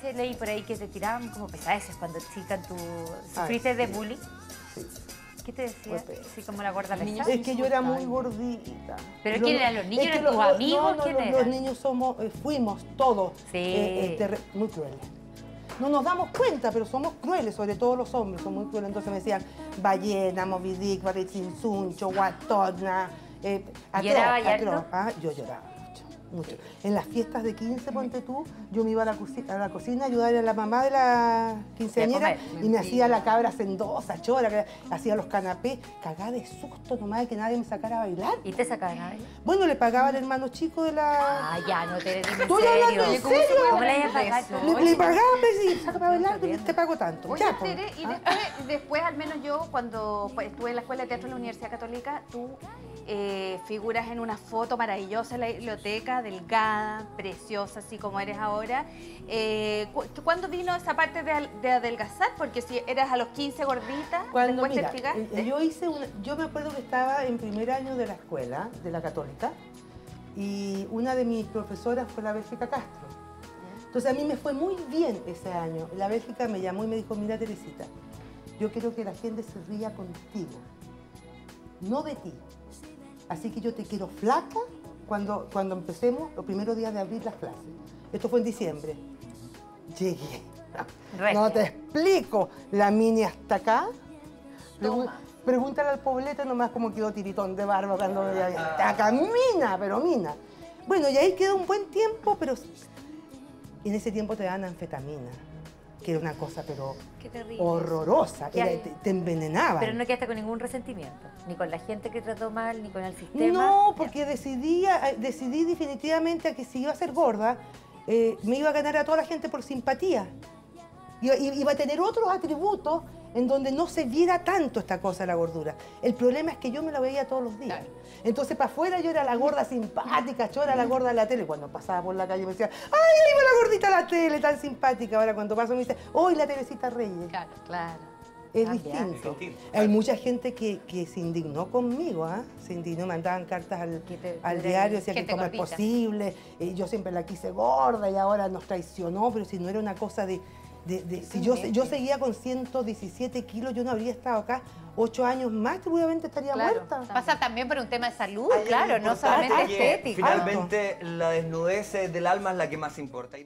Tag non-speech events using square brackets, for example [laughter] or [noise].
que leí por ahí que te tiraban como pesadeces cuando chica tu... ¿Sufriste de sí. bullying? Sí. ¿Qué te decía? Fue peor. Así como la gorda Niños pesada. Es que yo era muy gordita. ¿Pero quién eran los niños? es que ¿Eran tus los- amigos? No, no, ¿Quién los, eran? los niños somos, eh, fuimos todos Sí. eh, eh, muy crueles. No nos damos cuenta, pero somos crueles, sobre todo los hombres, son muy crueles. Entonces me decían ballena, Moby Dick, Baricinsuncho, guatona. Eh, ¿Lloraba y? Ah, yo lloraba mucho. En las fiestas de 15, ponte tú, yo me iba a la, a la cocina a ayudar a la mamá de la quinceañera y me hacía la cabra sendosa, chora, hacía los canapés, cagada de susto nomás de que nadie me sacara a bailar. ¿Y te sacaban a ver? Bueno, le pagaba al hermano chico de la... Ah, ya, no te dime Estoy serio. hablando en Oye, ¿cómo serio. ¿Cómo le? Eso. Le, le pagaba, pues, y [laughs] sácame a bailar, te pago tanto. Oye, Ya, pues. Tere, y Ah. después, después, al menos yo, cuando pues, estuve en la Escuela de Teatro de la Universidad Católica, tú eh, figuras en una foto maravillosa en la biblioteca, delgada, preciosa, así como eres ahora. Eh, cu- ¿Cuándo vino esa parte de, adelgazar? Porque si eras a los 15 gordita, Cuando, después mira, te fijaste. eh, yo hice una, yo me acuerdo que estaba en primer año de la escuela, de la católica, y una de mis profesoras fue la Bélgica Castro. Entonces a mí me fue muy bien ese año. La Bélgica me llamó y me dijo, mira Teresita, yo quiero que la gente se ría contigo, no de ti. Así que yo te quiero flaca cuando, cuando empecemos los primeros días de abrir las clases. Esto fue en diciembre. Llegué. Regia. No te explico. La mini hasta acá. Toma. Pregúntale al poblete nomás cómo quedó tiritón de barba cuando me acá, mina, pero mina. Bueno, y ahí quedó un buen tiempo, pero en ese tiempo te dan anfetamina, que era una cosa pero horrorosa, te, te envenenaba. Pero no quedaste con ningún resentimiento, ni con la gente que trató mal, ni con el sistema. No, porque decidí, a- decidí definitivamente a que si iba a ser gorda, eh, me iba a ganar a toda la gente por simpatía. Iba, i- iba a tener otros atributos en donde no se viera tanto esta cosa de la gordura. El problema es que yo me la veía todos los días. Entonces, para afuera yo era la gorda simpática, yo era la gorda de la tele. Cuando pasaba por la calle me decía, ¡ay, ahí va la gordita de la tele, tan simpática! Ahora cuando paso me dice, ¡hoy la Teresita Reyes! Claro. Claro. Es distinto. Es distinto, Hay mucha gente que, que se indignó conmigo, ¿ah? Se indignó, mandaban cartas al, Que te- al te- diario, decía que cómo es posible, eh, yo siempre la quise gorda y ahora nos traicionó, pero si no era una cosa de... de- de- si yo, yo seguía con 117 kilos, yo no habría estado acá ocho años más, seguramente estaría Claro. muerta. Pasa también por un tema de salud, claro, no solamente que estético. Finalmente, la desnudez del alma es la que más importa.